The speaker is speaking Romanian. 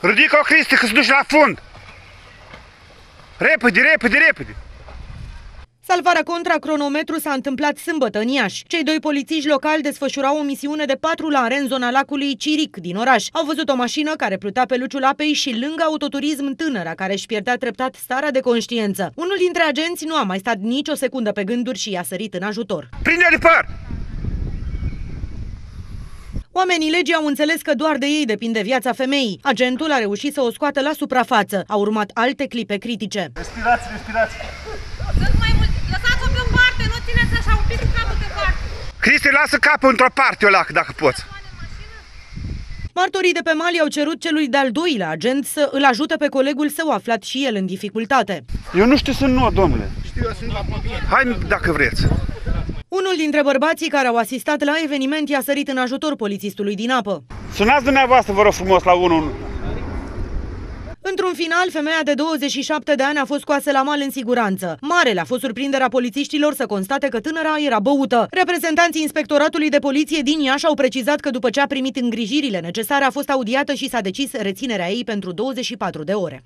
Ridică-o, Cristi, că se duce la fund! Repede, repede, repede! Salvarea contra cronometru s-a întâmplat sâmbătă în Iași. Cei doi polițiști locali desfășurau o misiune de patrulare în zona lacului Ciric din oraș. Au văzut o mașină care plutea pe luciul apei și lângă autoturism tânăra care își pierdea treptat starea de conștiență. Unul dintre agenți nu a mai stat nicio secundă pe gânduri și i-a sărit în ajutor. Prinde-o de păr! Oamenii legii au înțeles că doar de ei depinde viața femeii. Agentul a reușit să o scoată la suprafață. Au urmat alte clipe critice. Respirați, respirați! Sunt mai mulți. Lăsați-o pe o parte, nu țineți așa un pic capul pe parte. Cristi, lasă capul într-o parte, o lac, dacă poți. Martorii de pe Mali au cerut celui de-al doilea agent să îl ajute pe colegul său aflat și el în dificultate. Eu nu știu sunt nu, domnule. Știu, eu sunt la Hai, dacă vreți. Unul dintre bărbații care au asistat la eveniment i-a sărit în ajutor polițistului din apă. Sunați dumneavoastră, vă rog frumos, la 1 Într-un final, femeia de 27 de ani a fost scoasă la mal în siguranță. Marele a fost surprinderea polițiștilor să constate că tânăra era băută. Reprezentanții Inspectoratului de Poliție din Iași au precizat că după ce a primit îngrijirile necesare a fost audiată și s-a decis reținerea ei pentru 24 de ore.